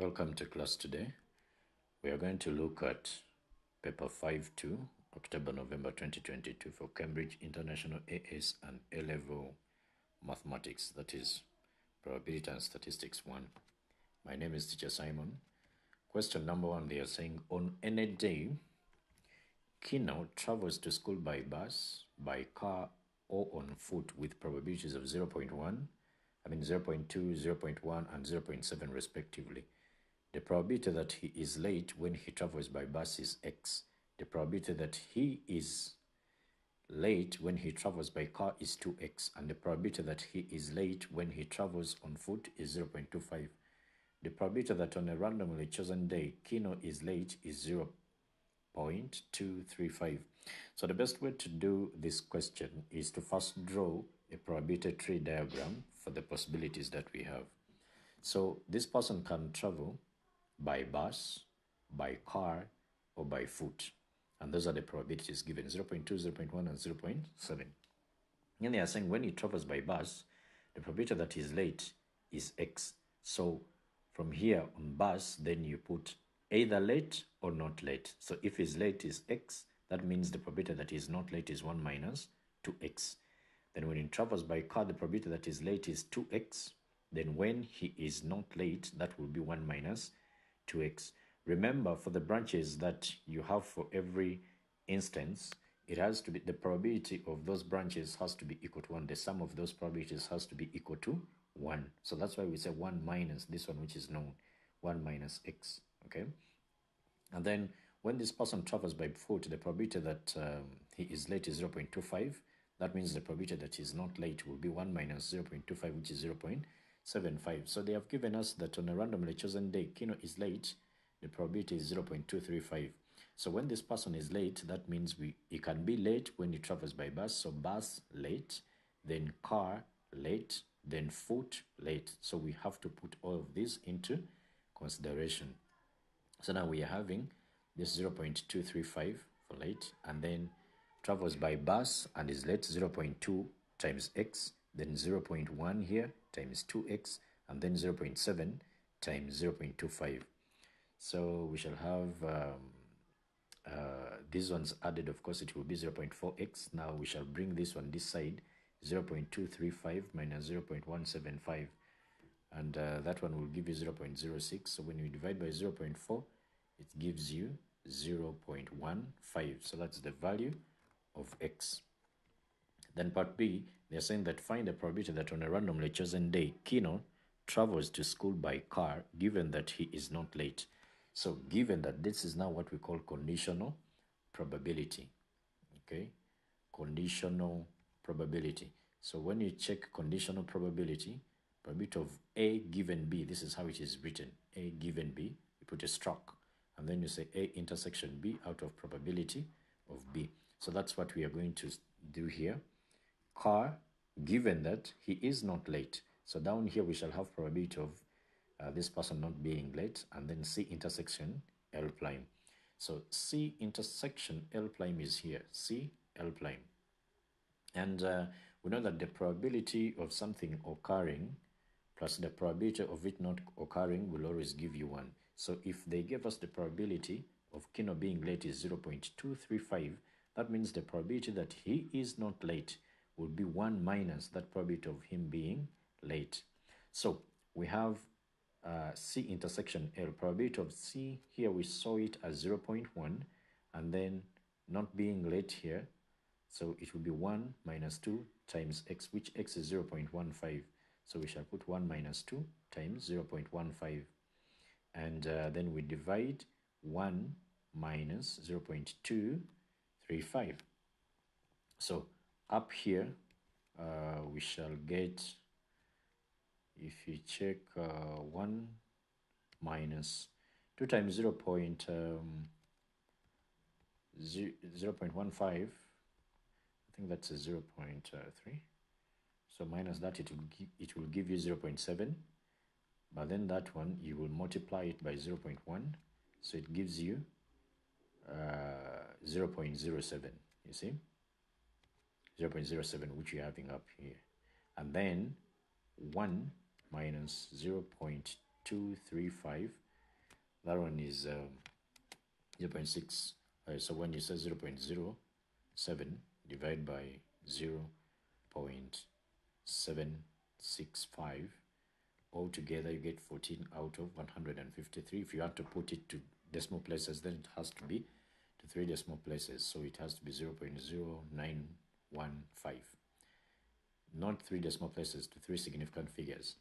Welcome to class today. We are going to look at paper 5-2, October, November 2022 for Cambridge International AS and A-Level Mathematics, that is Probability and Statistics 1. My name is Teacher Simon. Question number one, they are saying, on any day, Kino travels to school by bus, by car, or on foot with probabilities of 0.1, I mean 0.2, 0.1, and 0.7 respectively. The probability that he is late when he travels by bus is x. The probability that he is late when he travels by car is 2x. And the probability that he is late when he travels on foot is 0.25. The probability that on a randomly chosen day, Kino is late is 0.235. So the best way to do this question is to first draw a probability tree diagram for the possibilities that we have. So this person can travel by bus, by car, or by foot. And those are the probabilities given 0.2, 0.1, and 0.7. And they are saying when he travels by bus, the probability that he's late is x. So from here on bus, then you put either late or not late. So if he's late is x, that means the probability that he's not late is 1 minus 2x. Then when he travels by car, the probability that he's late is 2x. Then when he is not late, that will be 1 minus 2x. Remember, for the branches that you have for every instance, it has to be the probability of those branches has to be equal to 1. The sum of those probabilities has to be equal to 1. So that's why we say 1 minus this one, which is known 1 minus x. Okay. And then when this person travels by foot, the probability that um, he is late is 0.25. That means the probability that he is not late will be 1 minus 0.25, which is 0.75. So they have given us that on a randomly chosen day, Kino is late, the probability is 0.235. So when this person is late, that means we he can be late when he travels by bus. So bus late, then car late, then foot late. So we have to put all of this into consideration. So now we are having this 0.235 for late, and then travels by bus and is late 0.2 times x, then 0.1 here times 2x, and then 0.7 times 0.25. So we shall have um, uh, these ones added, of course, it will be 0.4x. Now we shall bring this one this side, 0.235 minus 0.175. And uh, that one will give you 0.06. So when you divide by 0.4, it gives you 0.15. So that's the value of x. Then part B, they're saying that find the probability that on a randomly chosen day, Kino travels to school by car, given that he is not late. So given that this is now what we call conditional probability, okay? Conditional probability. So when you check conditional probability, probability of A given B, this is how it is written, A given B, you put a stroke, and then you say A intersection B out of probability of B. So that's what we are going to do here. Car, given that he is not late. So down here we shall have probability of uh, this person not being late and then C intersection L prime. So C intersection L prime is here. C L prime. And uh, we know that the probability of something occurring plus the probability of it not occurring will always give you 1. So if they give us the probability of Kino being late is 0.235, that means the probability that he is not late will be 1 minus that probability of him being late. So we have uh, C intersection L. Probability of C, here we saw it as 0.1 and then not being late here. So it will be 1 minus 2 times x, which x is 0.15. So we shall put 1 minus 2 times 0.15. And uh, then we divide 1 minus 0.235. So up here, uh, we shall get, if you check uh, 1 minus 2 times 0, point, um, 0 0.15, I think that's a 0 0.3. So minus that, it will, give, it will give you 0 0.7. But then that one, you will multiply it by 0 0.1. So it gives you uh, 0 0.07, you see? 0 0.07, which you're having up here. And then 1 minus 0 0.235, that one is um, 0.6 uh, so when you say 0.07 divide by 0.765 altogether you get 14 out of 153 if you want to put it to decimal places then it has to be to three decimal places so it has to be 0.0915 not three decimal places to three significant figures.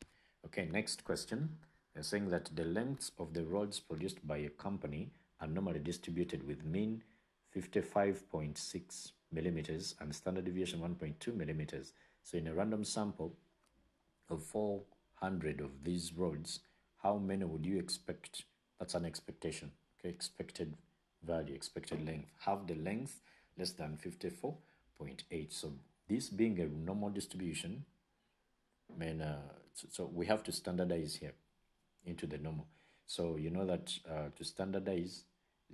Okay next question. They're saying that the lengths of the rods produced by a company are normally distributed with mean 55.6 millimeters and standard deviation 1.2 millimeters. So in a random sample of 400 of these rods how many would you expect? That's an expectation. Okay expected value expected length. Have the length less than 54.8 so this being a normal distribution mean uh, so, so, we have to standardize here into the normal. So you know that uh, to standardize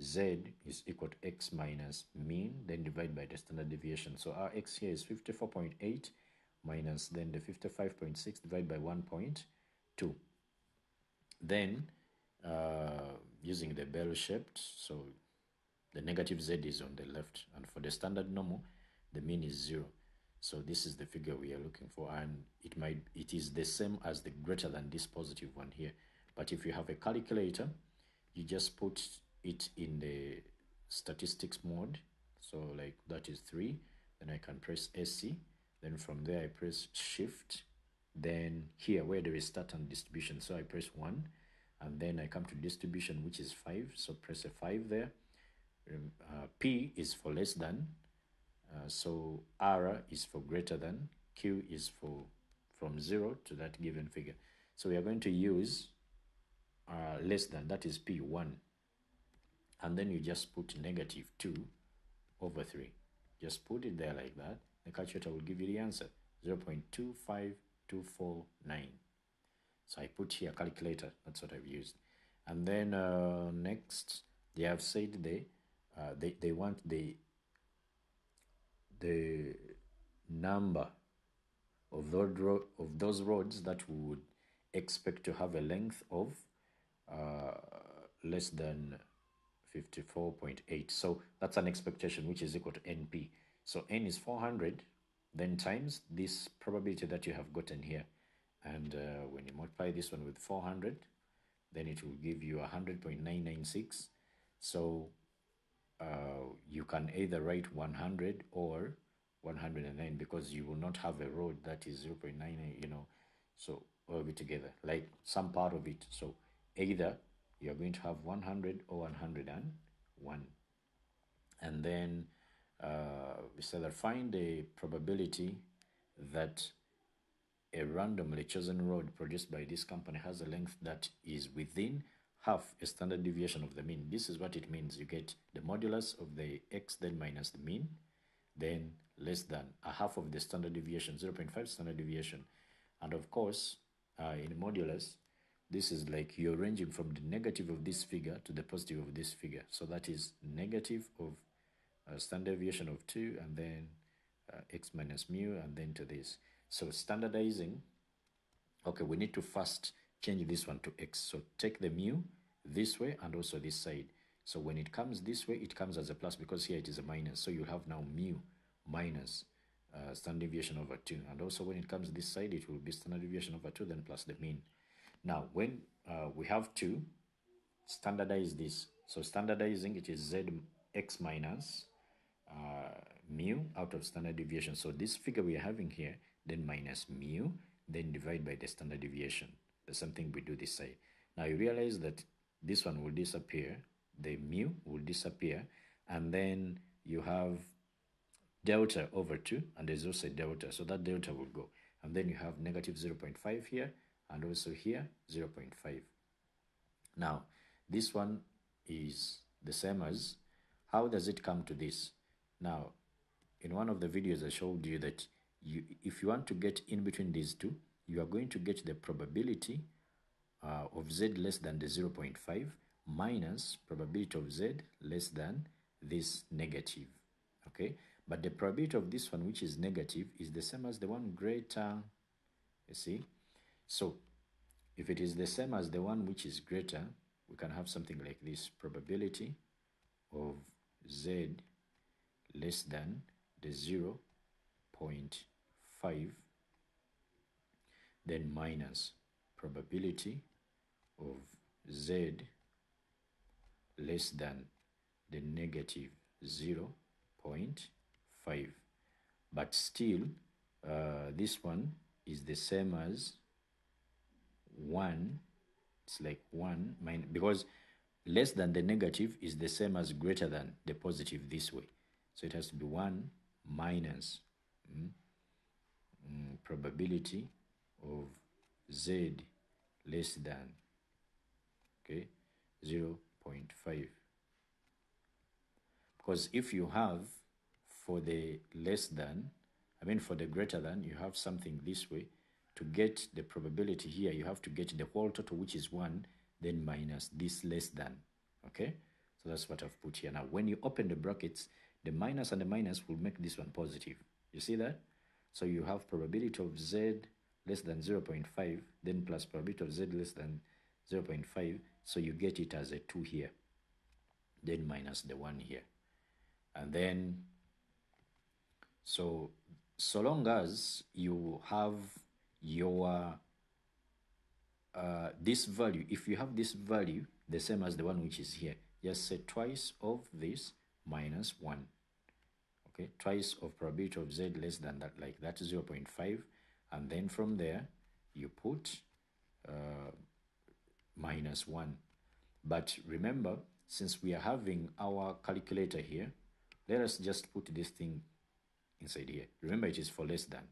z is equal to x minus mean then divide by the standard deviation. So our x here is 54.8 minus then the 55.6 divided by 1.2 then uh, using the bell shaped so the negative z is on the left. And for the standard normal the mean is zero. So this is the figure we are looking for and it might it is the same as the greater than this positive one here. But if you have a calculator you just put it in the statistics mode. So like that is 3 then I can press SC then from there I press shift then here where there is start and distribution so I press 1 and then I come to distribution which is 5 so press a 5 there. Um, uh, P is for less than uh, so R is for greater than Q is for from 0 to that given figure. So we are going to use uh, less than that is P1 and then you just put negative 2 over 3 just put it there like that. The calculator will give you the answer. 0 0.25249 so I put here calculator. That's what I've used. And then uh, next they have said they uh, they, they want the the number of those, ro- of those roads that we would expect to have a length of uh, less than 54.8. So that's an expectation which is equal to NP. So N is 400, then times this probability that you have gotten here. And uh, when you multiply this one with 400, then it will give you 100.996. So uh, you can either write 100 or 109 because you will not have a road that is 0.9. you know, so all it together, like some part of it. So either you're going to have 100 or 101 and then uh, we said that find the probability that a randomly chosen road produced by this company has a length that is within half a standard deviation of the mean. This is what it means. You get the modulus of the x then minus the mean, then less than a half of the standard deviation, 0.5 standard deviation. And of course, uh, in modulus, this is like you're ranging from the negative of this figure to the positive of this figure. So that is negative of uh, standard deviation of 2 and then uh, x minus mu and then to this. So standardizing, okay, we need to first change this one to x. So take the mu this way and also this side. So when it comes this way, it comes as a plus because here it is a minus. So you have now mu minus uh, standard deviation over 2. And also when it comes this side, it will be standard deviation over 2 then plus the mean. Now, when uh, we have to standardize this, so standardizing it is z x minus uh, mu out of standard deviation. So this figure we are having here, then minus mu, then divide by the standard deviation. The same thing we do this side. Now you realize that this one will disappear, the mu will disappear, and then you have delta over 2, and there's also delta, so that delta will go. And then you have negative 0.5 here, and also here 0.5 now this one is the same as how does it come to this now in one of the videos i showed you that you if you want to get in between these two you are going to get the probability uh, of z less than the 0.5 minus probability of z less than this negative okay? But the probability of this one which is negative is the same as the one greater you see? So if it is the same as the one which is greater, we can have something like this probability of z less than the 0 0.5 then minus probability of z less than the negative 0 0.5 but still uh, this one is the same as 1 it's like 1 minus because less than the negative is the same as greater than the positive this way. So it has to be 1 minus mm, mm, probability of z less than okay 0 0.5 because if you have for the less than I mean for the greater than you have something this way to get the probability here you have to get the whole total which is 1 then minus this less than okay? So that's what I've put here. Now when you open the brackets the minus and the minus will make this one positive. You see that? So you have probability of z less than 0.5 then plus probability of z less than 0.5 so you get it as a 2 here then minus the 1 here. And then so so long as you have your uh, this value if you have this value the same as the one which is here just say twice of this minus 1 okay twice of probability of z less than that like that 0 0.5 and then from there you put uh, minus 1 but remember since we are having our calculator here let us just put this thing inside here. Remember it is for less than.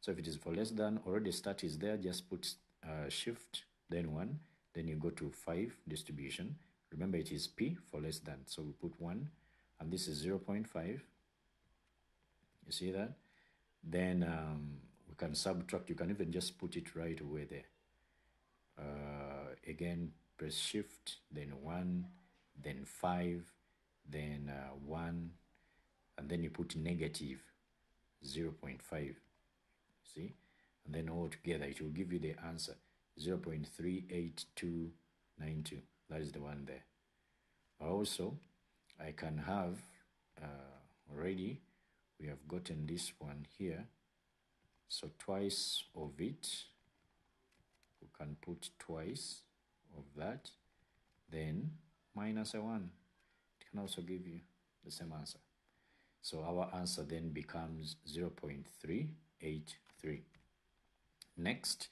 So if it is for less than already start is there just put uh, shift then 1 then you go to 5 distribution. Remember it is p for less than. So we put 1 and this is 0 0.5 you see that? Then um, we can subtract. You can even just put it right away there. Uh, again press shift then 1 then 5 then uh, 1 and then you put negative 0 0.5 see? And then all together it will give you the answer 0 0.38292 that is the one there. Also I can have uh, already we have gotten this one here. So twice of it we can put twice of that then minus a 1 it can also give you the same answer so our answer then becomes 0 0.383 next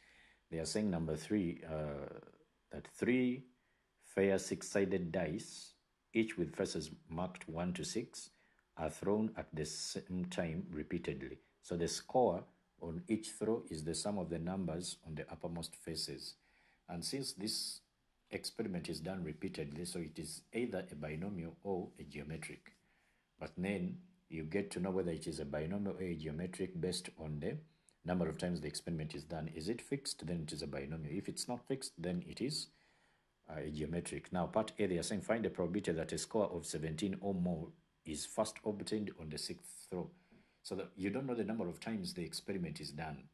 they are saying number three uh, that three fair six-sided dice each with faces marked 1 to 6 are thrown at the same time repeatedly. So the score on each throw is the sum of the numbers on the uppermost faces. And since this experiment is done repeatedly, so it is either a binomial or a geometric. But then you get to know whether it is a binomial or a geometric based on the number of times the experiment is done. Is it fixed? Then it is a binomial. If it's not fixed, then it is uh, a geometric. Now, part A, they are saying find the probability that a score of 17 or more is first obtained on the sixth throw. So that you don't know the number of times the experiment is done.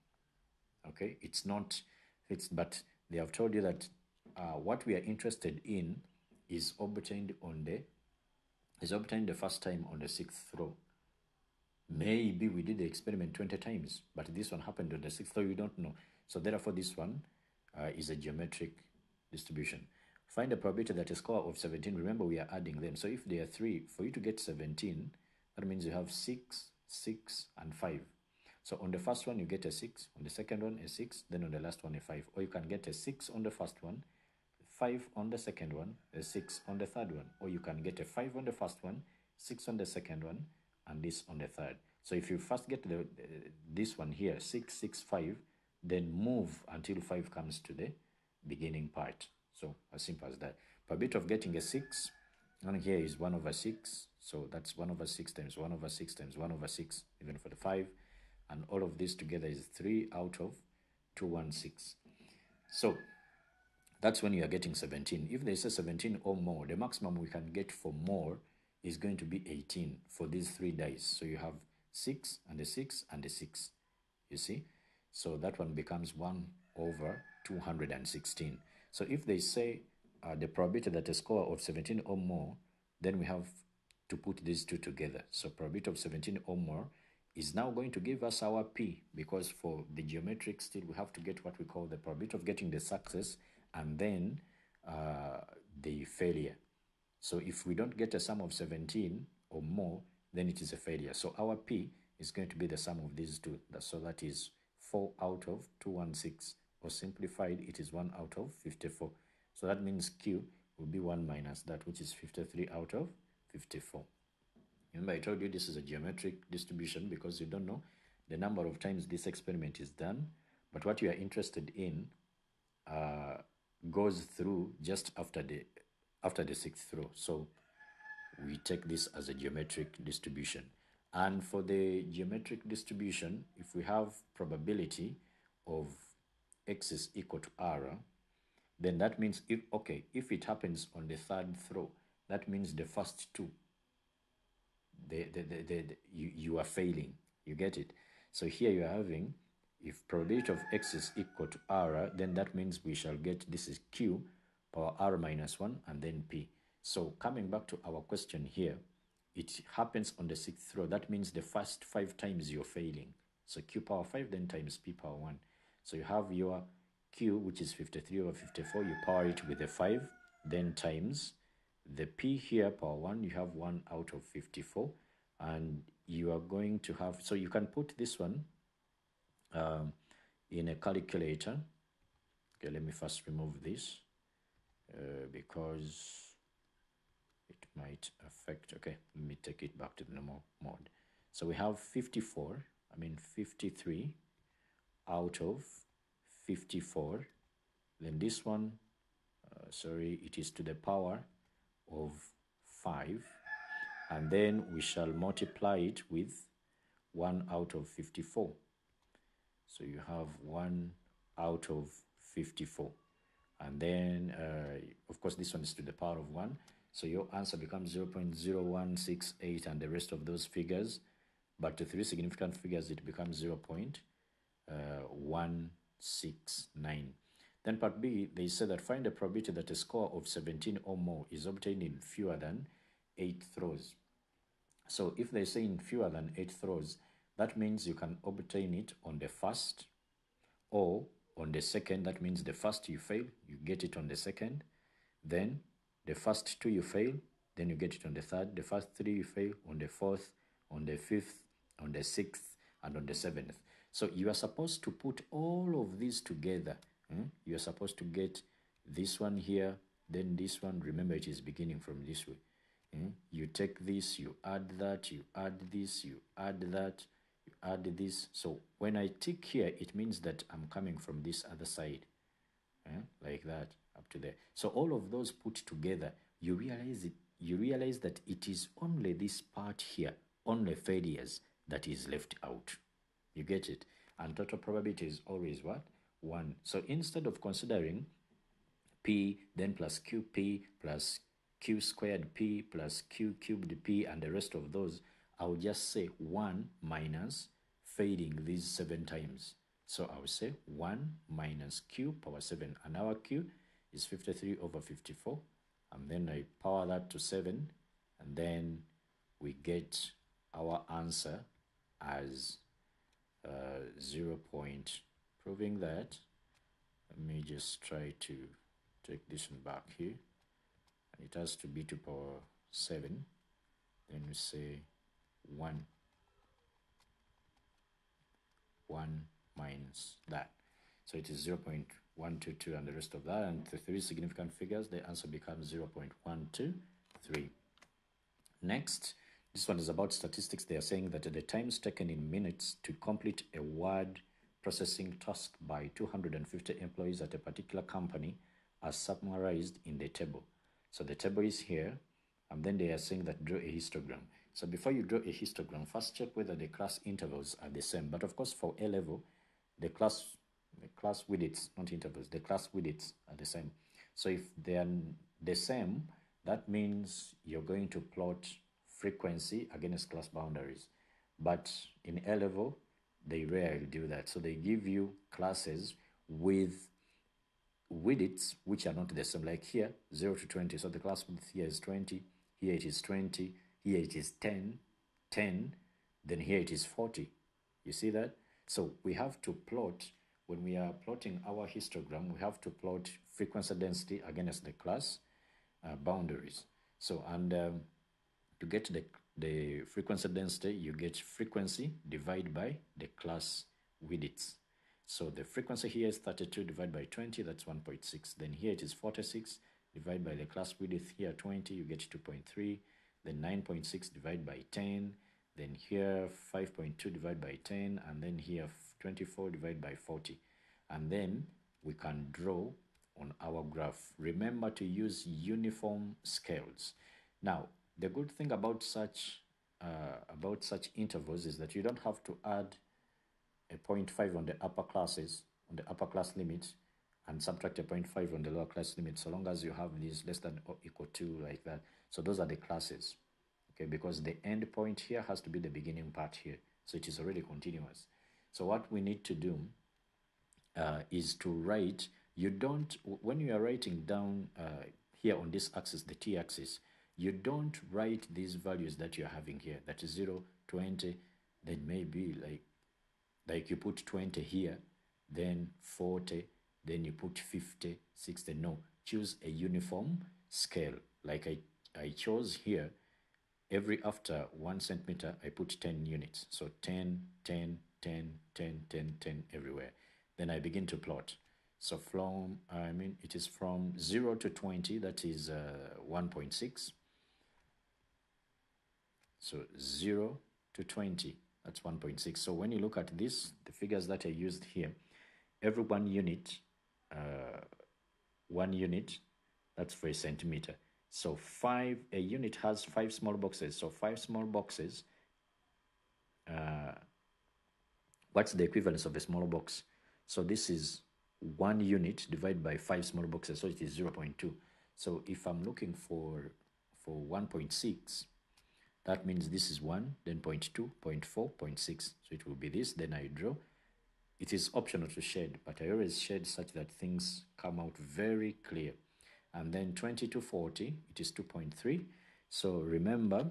Okay, it's not fixed, but they have told you that uh, what we are interested in is obtained on the is obtained the first time on the sixth throw. Maybe we did the experiment 20 times, but this one happened on the sixth throw, you don't know. So therefore, this one uh, is a geometric distribution. Find the probability that a score of 17, remember we are adding them. So if there are 3, for you to get 17, that means you have 6, 6, and 5. So on the first one, you get a 6. On the second one, a 6. Then on the last one, a 5. Or you can get a 6 on the first one, 5 on the second one, a 6 on the third one. Or you can get a 5 on the first one, 6 on the second one, and this on the third. So if you first get the, uh, this one here, 6, 6, 5, then move until 5 comes to the beginning part. So as simple as that. Probability of getting a 6, and here is 1 over 6. So that's 1 over 6 times 1 over 6 times 1 over 6, even for the 5. And all of this together is 3 out of 216. So that's when you are getting 17. If they say 17 or more, the maximum we can get for more is going to be 18 for these three dice. So you have 6 and a 6 and a 6. You see? So that one becomes 1 over 216. So if they say uh, the probability that a score of 17 or more, then we have to put these two together. So probability of 17 or more is now going to give us our P because for the geometric still we have to get what we call the probability of getting the success and then uh, the failure. So if we don't get a sum of 17 or more, then it is a failure. So our P is going to be the sum of these two. So that is 4 out of 216 or simplified it is 1 out of 54. So that means Q will be 1 minus that which is 53 out of 54. Remember I told you this is a geometric distribution because you don't know the number of times this experiment is done but what you are interested in uh, goes through just after the after the sixth row. So we take this as a geometric distribution. And for the geometric distribution, if we have probability of x is equal to r, then that means if okay, if it happens on the third throw, that means the first two, the, the, the, the, you, you are failing. You get it? So here you are having if probability of x is equal to r, then that means we shall get this is q power r minus 1 and then p. So coming back to our question here, it happens on the sixth row. That means the first five times you're failing. So q power 5 then times p power 1. So you have your q, which is 53 over 54. You power it with a 5, then times the p here, power 1. You have 1 out of 54. And you are going to have, so you can put this one um, in a calculator. Okay, let me first remove this uh, because it might affect. Okay, let me take it back to the normal mode. So we have 54, I mean 53 out of 54. Then this one, uh, sorry, it is to the power of 5. And then we shall multiply it with 1 out of 54. So you have 1 out of 54. And then, uh, of course, this one is to the power of 1. So your answer becomes 0 0.0168 and the rest of those figures. But to three significant figures, it becomes 0 0.169. Then part B, they say that find the probability that a score of 17 or more is obtained in fewer than 8 throws. So if they say in fewer than 8 throws, that means you can obtain it on the first or on the second. That means the first you fail, you get it on the second. Then the first two you fail, then you get it on the third. The first three you fail on the fourth, on the fifth, on the sixth, and on the seventh. So you are supposed to put all of these together. Hmm? You are supposed to get this one here, then this one. Remember, it is beginning from this way. Hmm? You take this, you add that, you add this, you add that, add this. So when I tick here, it means that I'm coming from this other side, eh? like that up to there. So all of those put together, you realize it. You realize that it is only this part here, only failures that is left out. You get it? And total probability is always what? 1. So instead of considering p, then plus qp, plus q squared p, plus q cubed p, and the rest of those, I will just say 1 minus fading these 7 times. So I will say 1 minus q power 7. And our q is 53 over 54. And then I power that to 7. And then we get our answer as uh, 0 point. Proving that, let me just try to take this one back here. And it has to be to power 7. Then we say 1 1 minus that. So it is 0 0.122 and the rest of that and the three significant figures the answer becomes 0 0.123 next this one is about statistics. They are saying that the times taken in minutes to complete a word processing task by 250 employees at a particular company are summarized in the table. So the table is here and then they are saying that draw a histogram so before you draw a histogram, first check whether the class intervals are the same. But of course, for A level, the class the class widths, not intervals, the class widths are the same. So if they are the same, that means you're going to plot frequency against class boundaries. But in A level, they rarely do that. So they give you classes with widths which are not the same. Like here, 0 to 20. So the class width here is 20. Here it is 20. Here it is 10. 10. Then here it is 40. You see that? So we have to plot, when we are plotting our histogram, we have to plot frequency density against the class uh, boundaries. So, and um, to get the, the frequency density, you get frequency divided by the class widths. So the frequency here is 32 divided by 20, that's 1.6. Then here it is 46 divided by the class width here 20, you get 2.3. Then 9.6 divided by 10. Then here 5.2 divided by 10. And then here 24 divided by 40. And then we can draw on our graph. Remember to use uniform scales. Now, the good thing about such uh, about such intervals is that you don't have to add a 0.5 on the upper classes, on the upper class limit, and subtract a 0.5 on the lower class limit, so long as you have these less than or equal to like that. So those are the classes, okay? Because the end point here has to be the beginning part here. So it is already continuous. So what we need to do uh, is to write, you don't, when you are writing down uh, here on this axis, the t-axis, you don't write these values that you're having here that is 0 20 then maybe like like you put 20 here then 40 then you put 50 60 no choose a uniform scale like i i chose here every after one centimeter i put 10 units so 10 10 10 10 10 10 everywhere then i begin to plot so from i mean it is from 0 to 20 that is uh, 1.6 so 0 to 20, that's 1.6. So when you look at this, the figures that I used here, every one unit, uh, one unit, that's for a centimeter. So five, a unit has five small boxes. So five small boxes, uh, what's the equivalence of a small box? So this is one unit divided by five small boxes. So it is 0 0.2. So if I'm looking for, for 1.6, that means this is 1, then 0 0.2, 0 0.4, 0 0.6. So it will be this, then I draw. It is optional to shade, but I always shade such that things come out very clear. And then 20 to 40, it is 2.3. So remember,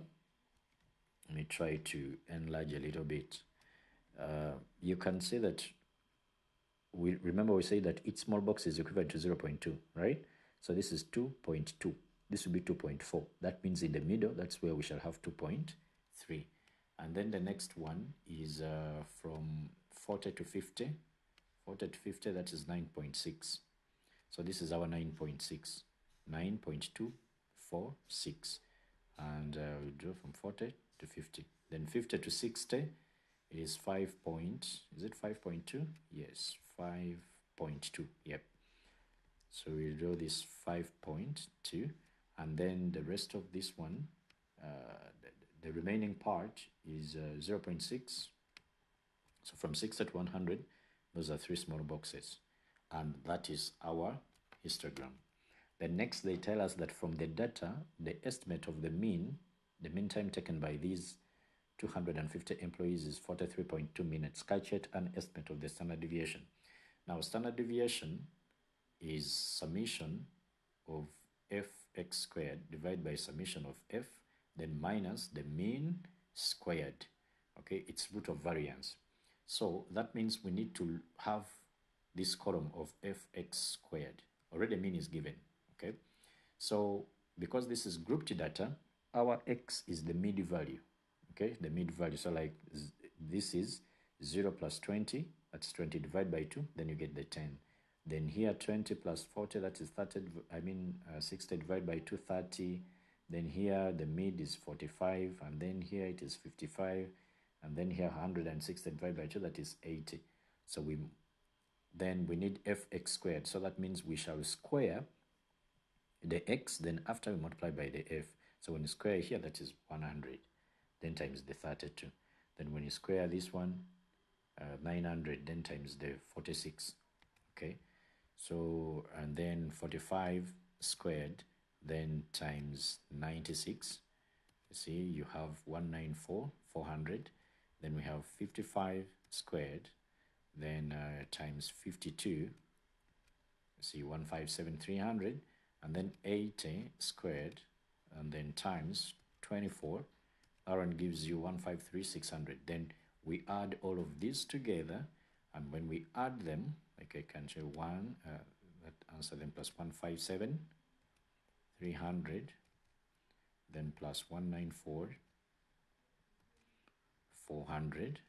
let me try to enlarge a little bit. Uh, you can see that we remember we say that each small box is equivalent to 0.2, right? So this is 2.2 this will be 2.4 that means in the middle that's where we shall have 2.3 and then the next one is uh, from 40 to 50 40 to 50 that is 9.6 so this is our 9.6 9.246 and uh, we draw from 40 to 50 then 50 to 60 is 5 point is it 5.2 yes 5.2 yep. So we draw this 5.2 and then the rest of this one uh, the, the, remaining part is uh, 0.6 so from 6 to 100 those are three small boxes. And that is our histogram then next they tell us that from the data the estimate of the mean the mean time taken by these 250 employees is 43.2 minutes calculate an estimate of the standard deviation. Now standard deviation is summation of f x squared divided by summation of f then minus the mean squared. Okay it's root of variance. So that means we need to have this column of fx squared. Already mean is given so because this is grouped data our x is the mid value okay the mid value so like this is 0 plus 20 that's 20 divided by 2 then you get the 10 then here 20 plus 40, that is 30, I mean uh, 60 divided by 230. Then here the mid is 45, and then here it is 55, and then here 160 divided by 2, that is 80. So we then we need fx squared. So that means we shall square the x, then after we multiply by the f. So when you square here, that is 100, then times the 32. Then when you square this one, uh, 900, then times the 46, okay? So, and then 45 squared, then times 96. You see, you have 194, 400. Then we have 55 squared, then uh, times 52. see 157,300 and then 80 squared and then times 24 that one gives you 153,600 then we add all of these together and when we add them like I can show one uh, that answer them plus 157 300 then plus 194 400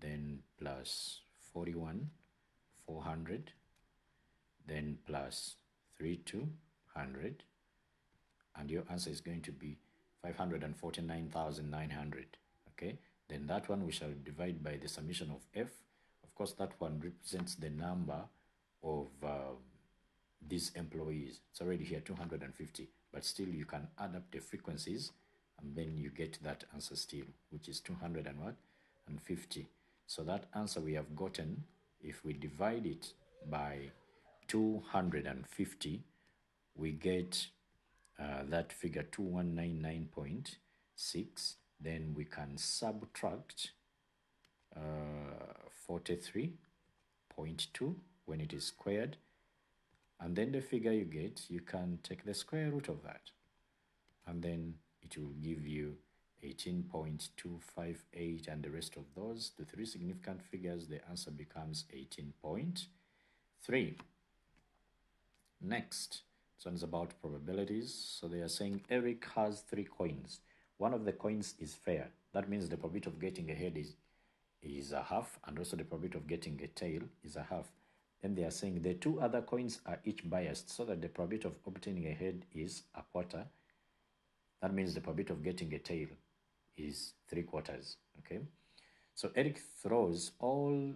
then plus 41 400 then plus 3200 and your answer is going to be 549,900 okay? Then that one we shall divide by the summation of f. Of course that one represents the number of uh, these employees. It's already here 250 but still you can add up the frequencies and then you get that answer still which is 200 and what? And 50 so that answer we have gotten if we divide it by 250 we get uh, that figure 2199.6 then we can subtract uh, 43.2 when it is squared. And then the figure you get you can take the square root of that. And then it will give you 18.258 and the rest of those the three significant figures the answer becomes 18.3 next one is about probabilities so they are saying eric has three coins one of the coins is fair that means the probability of getting a head is is a half and also the probability of getting a tail is a half then they are saying the two other coins are each biased so that the probability of obtaining a head is a quarter. That means the probability of getting a tail is three quarters. Okay. So Eric throws all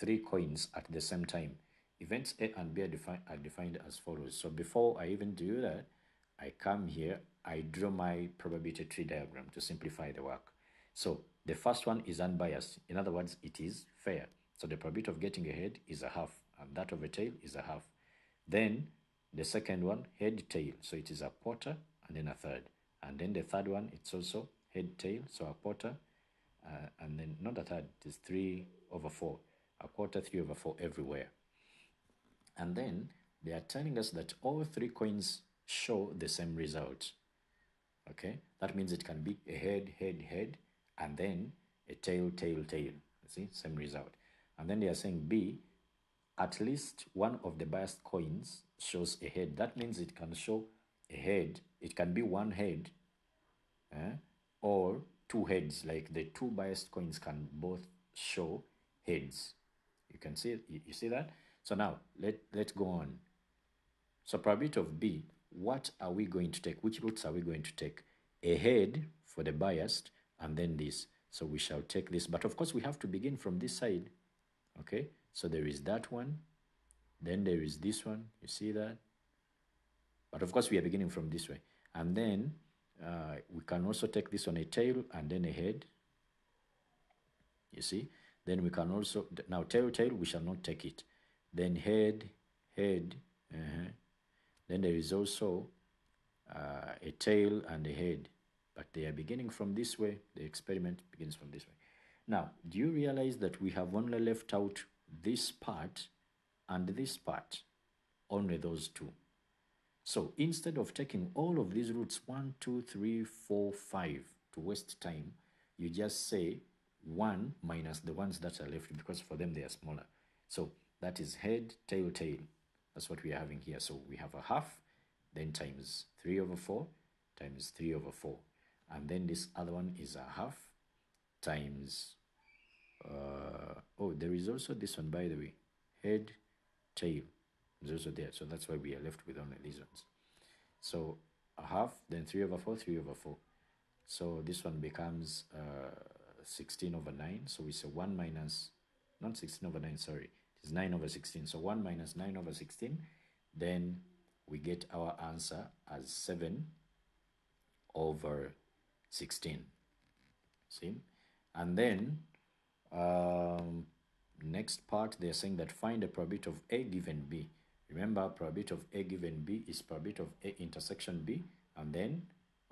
three coins at the same time. Events A and B are, defi are defined as follows. So before I even do that, I come here, I draw my probability tree diagram to simplify the work. So the first one is unbiased. In other words, it is fair. So the probability of getting a head is a half, and that of a tail is a half. Then the second one, head, tail. So it is a quarter and then a third. And then the third one, it's also head, tail, so a quarter, uh, and then not a third, it is 3 over 4. A quarter, 3 over 4 everywhere. And then they are telling us that all three coins show the same result. Okay, that means it can be a head, head, head, and then a tail, tail, tail. See, same result. And then they are saying B, at least one of the biased coins shows a head. That means it can show a head. It can be one head eh, or two heads. Like the two biased coins can both show heads. You can see you, you see that? So now let let's go on. So probability of B, what are we going to take? Which routes are we going to take? A head for the biased and then this. So we shall take this. But of course we have to begin from this side okay so there is that one then there is this one you see that but of course we are beginning from this way and then uh, we can also take this on a tail and then a head you see then we can also now tail tail we shall not take it then head head uh -huh. then there is also uh, a tail and a head but they are beginning from this way the experiment begins from this way now, do you realize that we have only left out this part and this part? Only those two. So instead of taking all of these routes, one, two, three, four, five, to waste time, you just say 1 minus the ones that are left because for them they are smaller. So that is head, tail, tail. That's what we are having here. So we have a half, then times 3 over 4, times 3 over 4. And then this other one is a half times uh, oh there is also this one by the way. Head tail. Is also there. So that's why we are left with only these ones. So a half then 3 over 4 3 over 4 so this one becomes uh, 16 over 9 so we say 1 minus not 16 over 9 sorry is 9 over 16 so 1 minus 9 over 16 then we get our answer as 7 over 16 see and then um, next part, they're saying that find the probability of A given B. Remember, probability of A given B is probability of A intersection B and then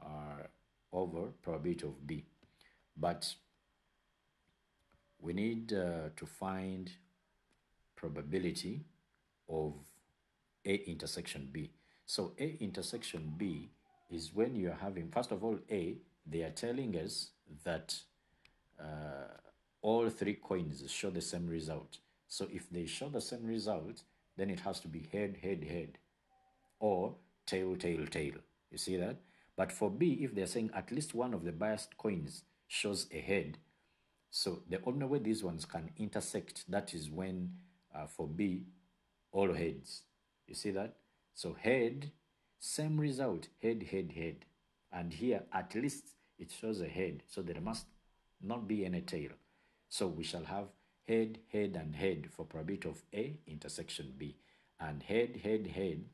uh, over probability of B. But we need uh, to find probability of A intersection B. So A intersection B is when you're having, first of all, A, they are telling us that uh, all three coins show the same result. So if they show the same result, then it has to be head, head, head, or tail, tail, tail. You see that? But for B, if they're saying at least one of the biased coins shows a head, so the only way these ones can intersect, that is when uh, for B, all heads. You see that? So head, same result, head, head, head. And here, at least it shows a head. So there must not be any tail. So we shall have head, head, and head for probability of A intersection B. And head, head, head,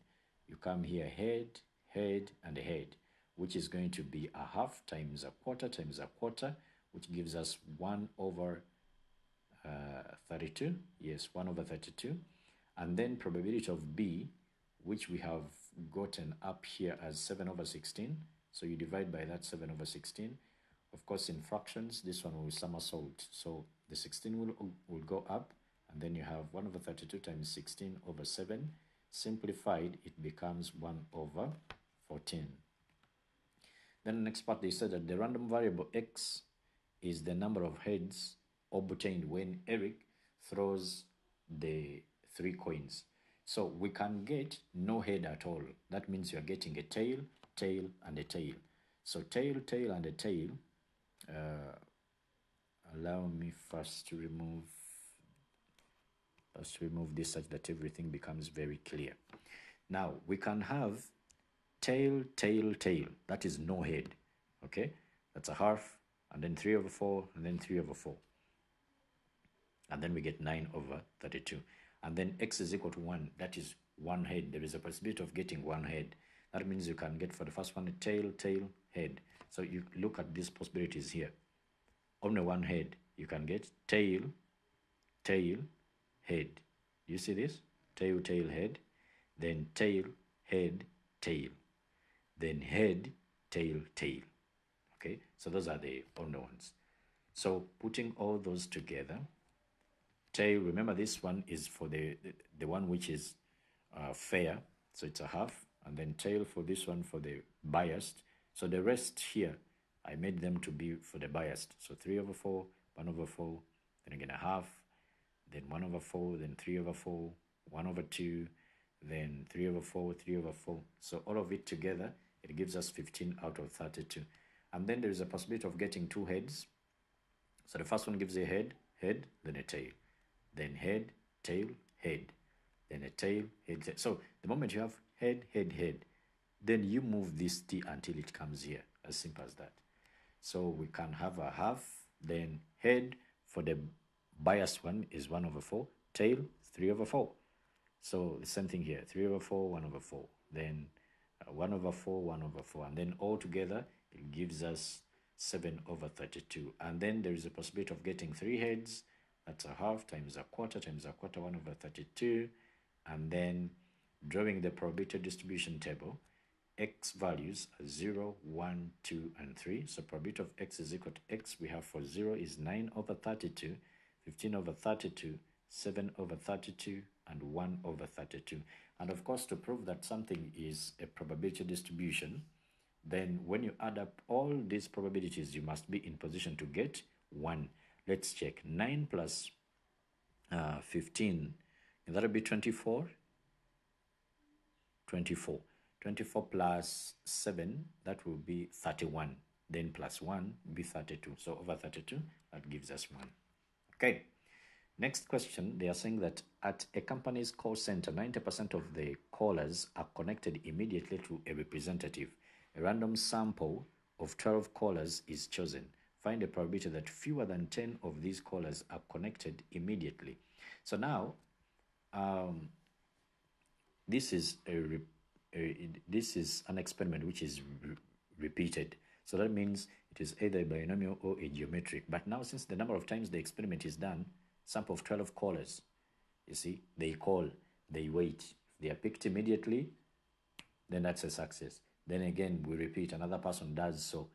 you come here, head, head, and head, which is going to be a half times a quarter times a quarter, which gives us 1 over uh, 32. Yes, 1 over 32. And then probability of B, which we have gotten up here as 7 over 16. So you divide by that 7 over 16. Of course, in fractions, this one will somersault. So the 16 will, will go up, and then you have 1 over 32 times 16 over 7. Simplified, it becomes 1 over 14. Then the next part, they said that the random variable x is the number of heads obtained when Eric throws the three coins. So we can get no head at all. That means you're getting a tail, tail, and a tail. So tail, tail, and a tail. Uh, allow me first to remove first remove this such that everything becomes very clear. Now we can have tail, tail, tail. That is no head. Okay, that's a half, and then 3 over 4, and then 3 over 4. And then we get 9 over 32. And then x is equal to 1. That is one head. There is a possibility of getting one head. That means you can get for the first one a tail, tail, head. So you look at these possibilities here. Only one head. You can get tail, tail, head. You see this? Tail, tail, head. Then tail, head, tail. Then head, tail, tail. Okay, so those are the only ones. So putting all those together, tail, remember this one is for the, the, the one which is uh, fair, so it's a half, and then tail for this one for the biased. So the rest here, I made them to be for the biased. So 3 over 4, 1 over 4, then again a half, then 1 over 4, then 3 over 4, 1 over 2, then 3 over 4, 3 over 4. So all of it together, it gives us 15 out of 32. And then there is a possibility of getting two heads. So the first one gives a head, head, then a tail. Then head, tail, head. Then a tail, head, tail. So the moment you have head, head, head, then you move this T until it comes here. As simple as that. So we can have a half, then head for the biased one is 1 over 4, tail 3 over 4. So the same thing here, 3 over 4, 1 over 4. Then uh, 1 over 4, 1 over 4. And then all together, it gives us 7 over 32. And then there is a possibility of getting 3 heads. That's a half times a quarter times a quarter, 1 over 32. And then drawing the probability distribution table, x values are 0, 1, 2, and 3. So probability of x is equal to x. We have for 0 is 9 over 32, 15 over 32, 7 over 32, and 1 over 32. And of course, to prove that something is a probability distribution, then when you add up all these probabilities, you must be in position to get 1. Let's check. 9 plus, uh, 15, that'll be 24? 24. 24 plus 7, that will be 31. Then plus 1 be 32. So over 32, that gives us 1. Okay. Next question, they are saying that at a company's call center, 90% of the callers are connected immediately to a representative. A random sample of 12 callers is chosen. Find a probability that fewer than 10 of these callers are connected immediately. So now, um, this is a, a, this is an experiment which is re repeated. So that means it is either a binomial or a geometric. But now, since the number of times the experiment is done, sample of 12 callers. You see, they call, they wait. If they are picked immediately, then that's a success. Then again, we repeat, another person does so,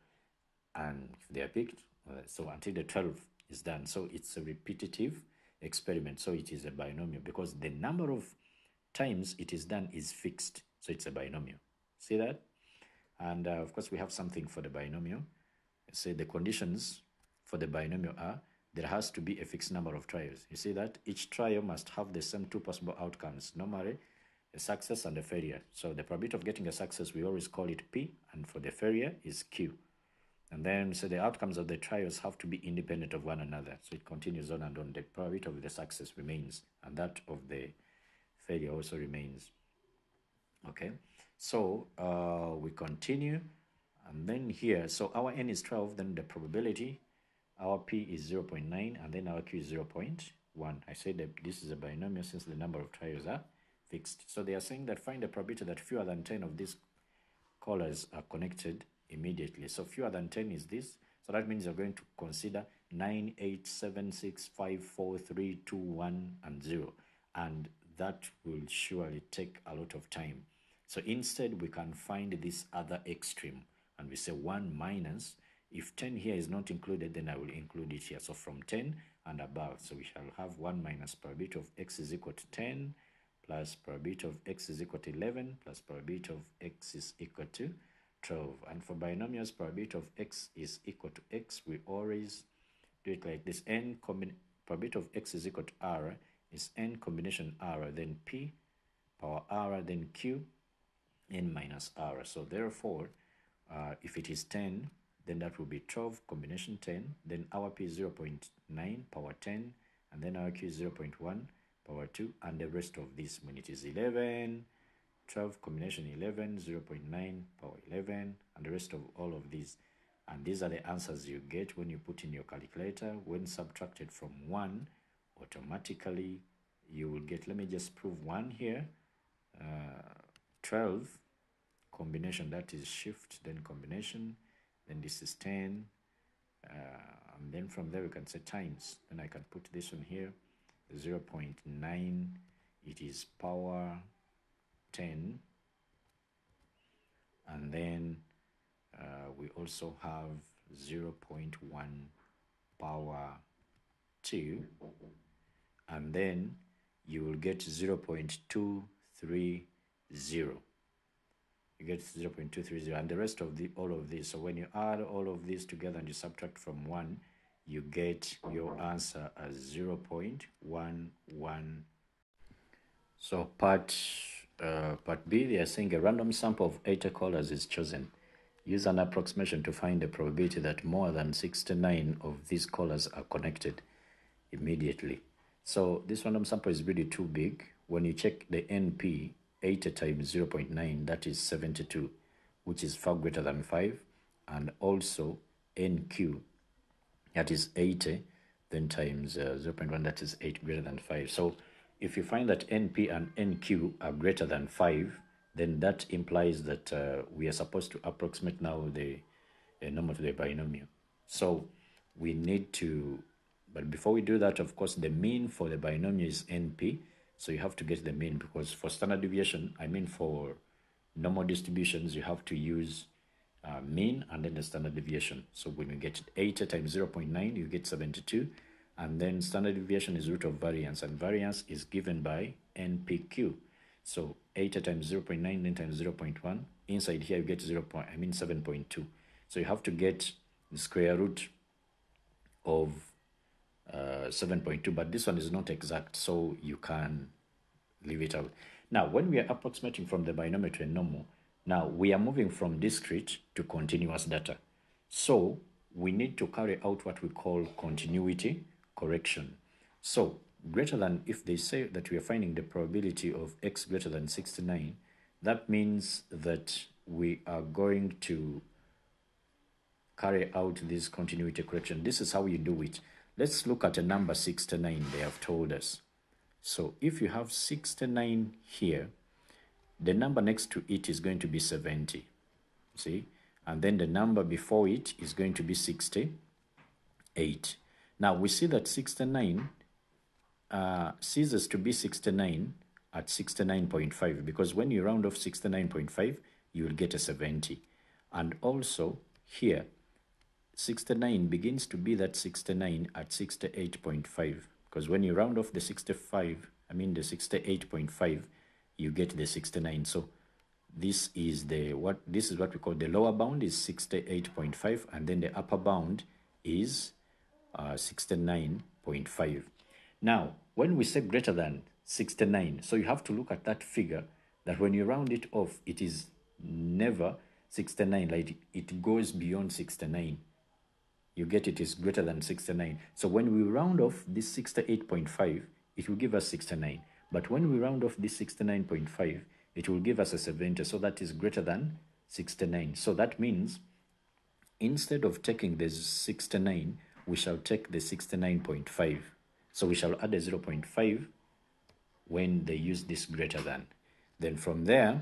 and if they are picked, uh, so until the 12 is done. So it's a repetitive experiment. So it is a binomial because the number of times it is done is fixed. So it's a binomial. See that? And uh, of course, we have something for the binomial. Say the conditions for the binomial are there has to be a fixed number of trials. You see that? Each trial must have the same two possible outcomes. Normally, a success and a failure. So the probability of getting a success, we always call it P, and for the failure is Q. And then, so the outcomes of the trials have to be independent of one another. So it continues on and on. The probability of the success remains, and that of the failure also remains. Okay, so uh, we continue, and then here, so our n is 12, then the probability, our p is 0 0.9, and then our q is 0 0.1. I said that this is a binomial since the number of trials are fixed. So they are saying that find a probability that fewer than 10 of these collars are connected immediately. So fewer than 10 is this. So that means you're going to consider 9, 8, 7, 6, 5, 4, 3, 2, 1, and 0. And that will surely take a lot of time. So instead, we can find this other extreme. And we say 1 minus. If 10 here is not included, then I will include it here. So from 10 and above. So we shall have 1 minus probability of x is equal to 10 plus probability of x is equal to 11 plus probability of x is equal to 12. And for binomials, probability of x is equal to x. We always do it like this. n probability of x is equal to r is n combination r, then p power r, then q, n minus r. So therefore, uh, if it is 10, then that will be 12 combination 10. Then our p is 0 0.9 power 10, and then our q is 0 0.1 power 2, and the rest of this when it is 11, 12 combination 11 0 0.9 power 11 and the rest of all of these. And these are the answers you get when you put in your calculator. When subtracted from 1 automatically you will get let me just prove one here. Uh, 12 combination that is shift then combination then this is 10 uh, and then from there we can say times. Then I can put this one here 0 0.9 it is power 10 and then uh, we also have 0 0.1 power 2 and then you will get 0 0.230 you get 0 0.230 and the rest of the all of this so when you add all of these together and you subtract from 1 you get your answer as 0 0.111 so part uh, part B, they are saying a random sample of 80 callers is chosen. Use an approximation to find the probability that more than 69 of these callers are connected immediately. So this random sample is really too big. When you check the NP, 80 times 0 0.9, that is 72, which is far greater than 5. And also NQ, that is 80, then times uh, 0 0.1, that is 8 greater than 5. So if you find that NP and NQ are greater than 5, then that implies that uh, we are supposed to approximate now the uh, number to the binomial. So we need to, but before we do that, of course, the mean for the binomial is NP. So you have to get the mean because for standard deviation, I mean for normal distributions, you have to use uh, mean and then the standard deviation. So when you get 80 times 0 0.9, you get 72 and then standard deviation is root of variance and variance is given by npq so 80 times 0 0.9 then times 0.1 inside here you get 0 point, i mean 7.2 so you have to get the square root of uh, 7.2 but this one is not exact so you can leave it out. Now when we are approximating from the binomial to a normal now we are moving from discrete to continuous data. So we need to carry out what we call continuity correction. So greater than, if they say that we are finding the probability of x greater than 69, that means that we are going to carry out this continuity correction. This is how you do it. Let's look at a number 69 they have told us. So if you have 69 here, the number next to it is going to be 70. See? And then the number before it is going to be 68. Now we see that 69 uh, ceases to be 69 at 69.5 because when you round off 69.5, you will get a 70. And also here, 69 begins to be that 69 at 68.5 because when you round off the 65, I mean the 68.5, you get the 69. So this is the what this is what we call the lower bound is 68.5 and then the upper bound is uh, 69.5 now when we say greater than 69 so you have to look at that figure that when you round it off it is never 69 like it goes beyond 69 you get it is greater than 69 so when we round off this 68.5 it will give us 69 but when we round off this 69.5 it will give us a 70 so that is greater than 69 so that means instead of taking this 69 we shall take the 69.5 so we shall add a 0.5 when they use this greater than then from there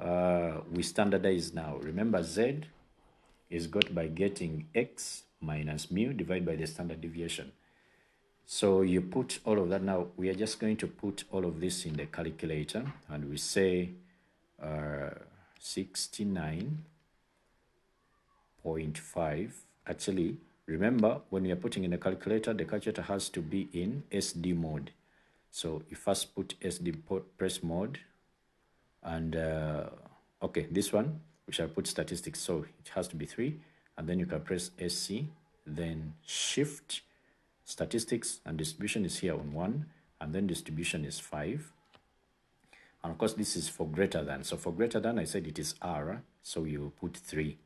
uh, we standardize now remember z is got by getting x minus mu divided by the standard deviation so you put all of that now. We are just going to put all of this in the calculator and we say uh, 69.5. Actually, remember when we are putting in the calculator, the calculator has to be in SD mode. So you first put SD press mode and uh, okay, this one, we shall put statistics. So it has to be three and then you can press SC, then shift statistics and distribution is here on 1 and then distribution is 5 and of course this is for greater than so for greater than I said it is R so you put 3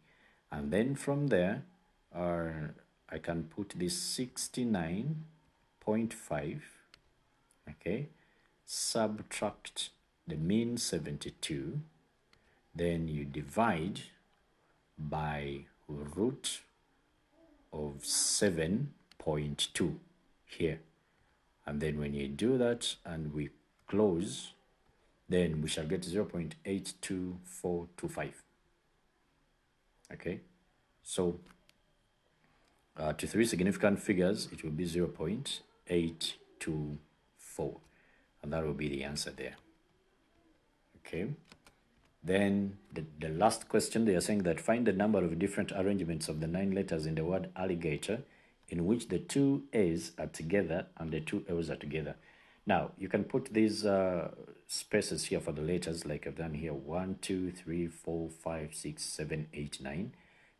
and then from there uh, I can put this 69.5 okay? Subtract the mean 72 then you divide by root of 7.2 here. And then when you do that and we close then we shall get 0 0.82425 okay? So uh, to three significant figures it will be 0 0.824 and that will be the answer there okay then the, the last question they are saying that find the number of different arrangements of the nine letters in the word alligator in which the two A's are together and the two L's are together. Now, you can put these uh, spaces here for the letters like I've done here. One, two, three, four, five, six, seven, eight, nine.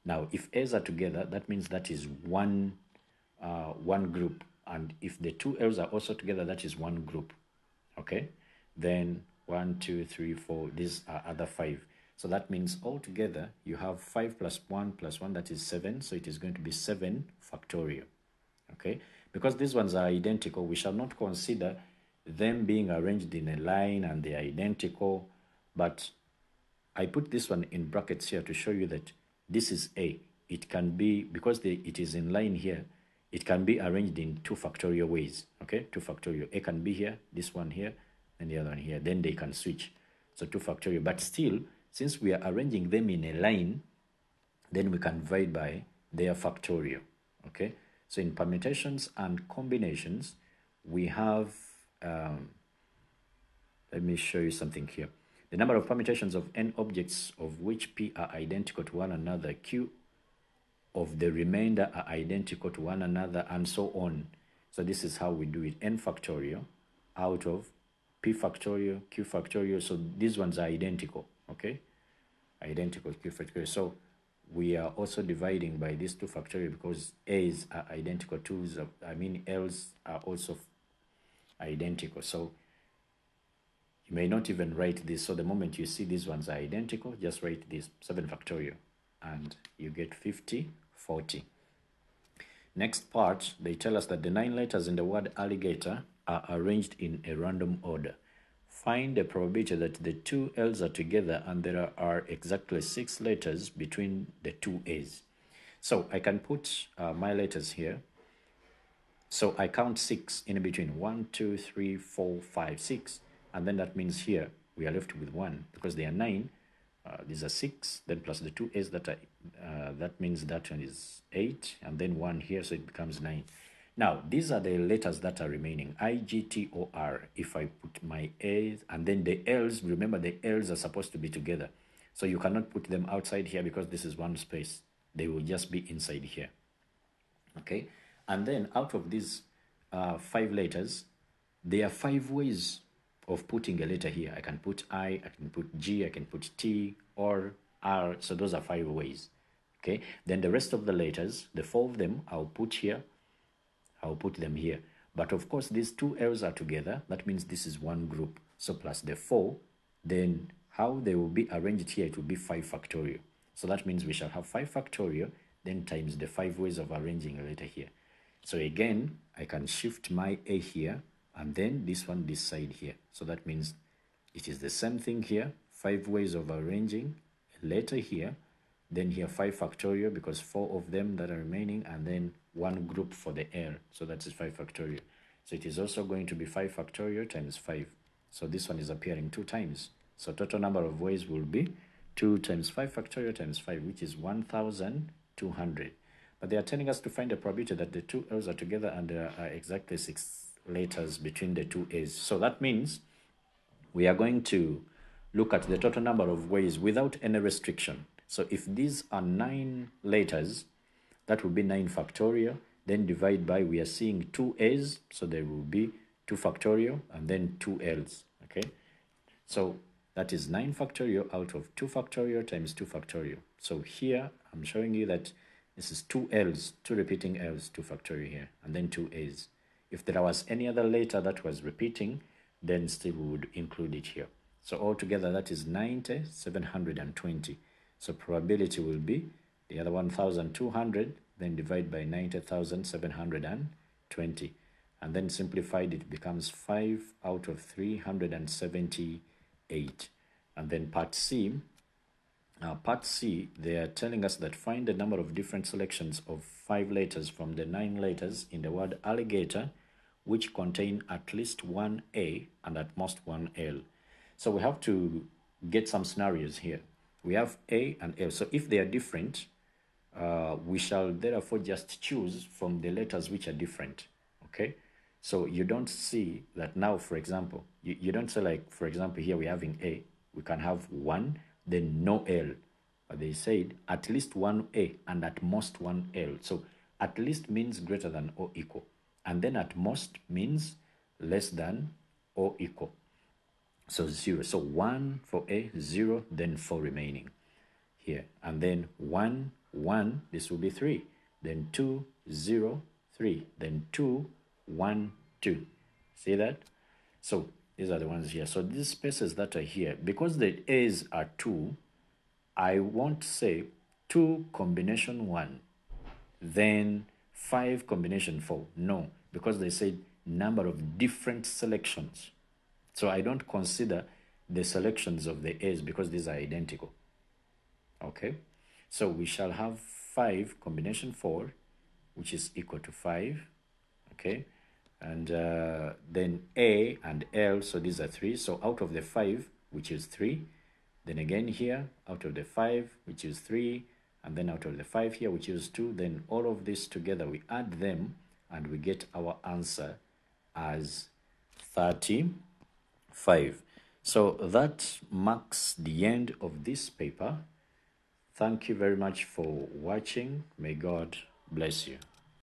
Now, if A's are together, that means that is one, uh, one group. And if the two L's are also together, that is one group. Okay? Then one, two, three, four, these are other five. So that means altogether you have 5 plus 1 plus 1, that is 7. So it is going to be 7 factorial. Okay, because these ones are identical, we shall not consider them being arranged in a line and they are identical. But I put this one in brackets here to show you that this is A. It can be, because they, it is in line here, it can be arranged in two factorial ways. Okay, two factorial. A can be here, this one here, and the other one here. Then they can switch. So two factorial. But still, since we are arranging them in a line, then we can divide by their factorial. Okay, so in permutations and combinations, we have, um, let me show you something here. The number of permutations of n objects of which p are identical to one another, q of the remainder are identical to one another, and so on. So this is how we do it, n factorial out of p factorial, q factorial. So these ones are identical, okay? Identical, q factorial. So we are also dividing by these two factorial because A's are identical, twos, I mean L's are also identical. So you may not even write this. So the moment you see these ones are identical, just write this 7 factorial and you get 50, 40. Next part, they tell us that the nine letters in the word alligator are arranged in a random order. Find the probability that the two L's are together and there are exactly six letters between the two A's. So I can put uh, my letters here. So I count six in between. One, two, three, four, five, six. And then that means here we are left with one because they are nine. Uh, these are six, then plus the two A's that are, uh, that means that one is eight, and then one here, so it becomes nine. Now, these are the letters that are remaining, I, G, T, O, R. If I put my A's and then the L's, remember the L's are supposed to be together. So you cannot put them outside here because this is one space. They will just be inside here. Okay. And then out of these uh, five letters, there are five ways of putting a letter here. I can put I, I can put G, I can put T, or R. So those are five ways. Okay. Then the rest of the letters, the four of them, I'll put here. I'll put them here. But of course, these two L's are together. That means this is one group. So plus the four, then how they will be arranged here, it will be 5 factorial. So that means we shall have 5 factorial, then times the 5 ways of arranging a letter here. So again, I can shift my A here, and then this one this side here. So that means it is the same thing here, 5 ways of arranging a letter here, then here 5 factorial because 4 of them that are remaining, and then one group for the L. So that is 5 factorial. So it is also going to be 5 factorial times 5. So this one is appearing two times. So total number of ways will be 2 times 5 factorial times 5, which is 1,200. But they are telling us to find the probability that the two L's are together and are exactly 6 letters between the two A's. So that means we are going to look at the total number of ways without any restriction. So if these are 9 letters, that will be 9 factorial. Then divide by, we are seeing 2 A's, so there will be 2 factorial and then 2 L's, okay? So that is 9 factorial out of 2 factorial times 2 factorial. So here I'm showing you that this is 2 L's, 2 repeating L's, 2 factorial here, and then 2 A's. If there was any other letter that was repeating, then still we would include it here. So altogether that is 90, 720. So probability will be the other 1,200, then divide by 90,720. And then simplified, it becomes 5 out of 378. And then part C, now part C, they are telling us that find the number of different selections of five letters from the nine letters in the word alligator, which contain at least one A and at most one L. So we have to get some scenarios here. We have A and L. So if they are different, uh, we shall therefore just choose from the letters which are different. Okay. So you don't see that now, for example, you, you don't say like, for example, here we're having A, we can have one, then no L. But they said at least one A and at most one L. So at least means greater than or equal. And then at most means less than or equal. So zero. So one for A, zero, then four remaining here. And then one, one, this will be three. Then two, zero, three. Then two, 1, 2. See that? So these are the ones here. So these spaces that are here, because the A's are 2, I won't say 2 combination 1, then 5 combination 4. No, because they said number of different selections. So I don't consider the selections of the A's because these are identical. Okay, so we shall have 5 combination 4, which is equal to 5. Okay, and uh, then A and L, so these are three. So out of the five, which is three, then again here, out of the five, which is three, and then out of the five here, which is two, then all of this together, we add them, and we get our answer as 35. So that marks the end of this paper. Thank you very much for watching. May God bless you.